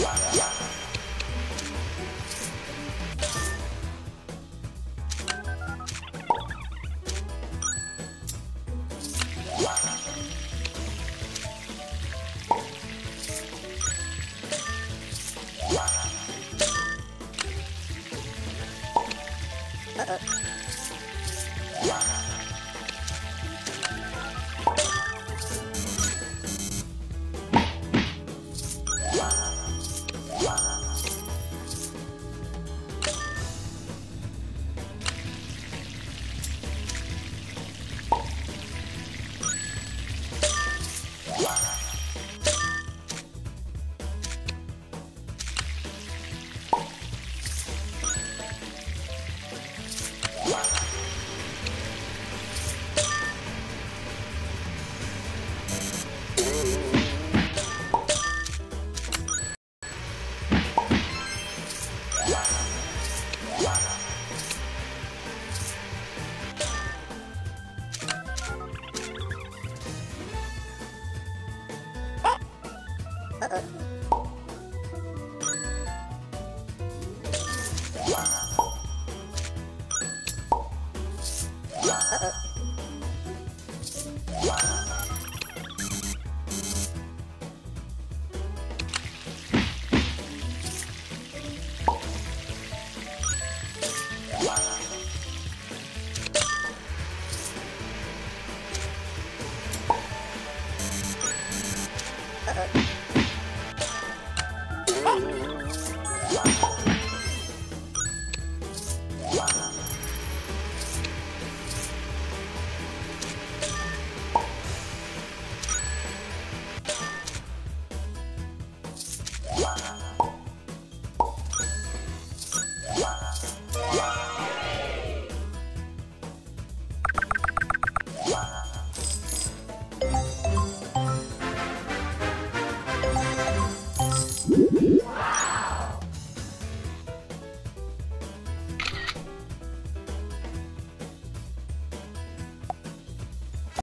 Uh-oh. uh. Uh. Woo!